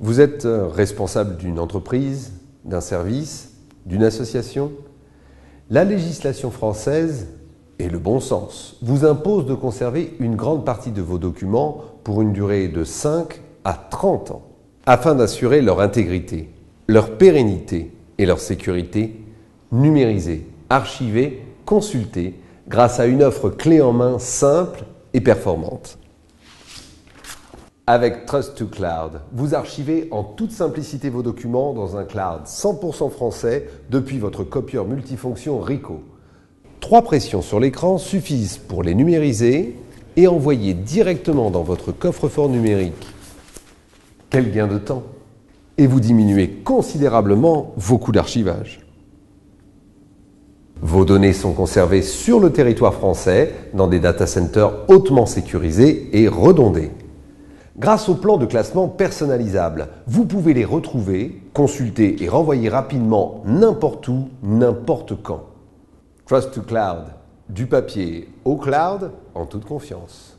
Vous êtes euh, responsable d'une entreprise, d'un service, d'une association La législation française et le bon sens vous impose de conserver une grande partie de vos documents pour une durée de 5 à 30 ans, afin d'assurer leur intégrité, leur pérennité et leur sécurité, numérisés, archivés, consultés, grâce à une offre clé en main simple et performante. Avec Trust to Cloud, vous archivez en toute simplicité vos documents dans un cloud 100% français depuis votre copieur multifonction Rico. Trois pressions sur l'écran suffisent pour les numériser et envoyer directement dans votre coffre-fort numérique. Quel gain de temps Et vous diminuez considérablement vos coûts d'archivage. Vos données sont conservées sur le territoire français dans des data centers hautement sécurisés et redondés. Grâce au plan de classement personnalisable, vous pouvez les retrouver, consulter et renvoyer rapidement n'importe où, n'importe quand. Trust to Cloud, du papier au cloud en toute confiance.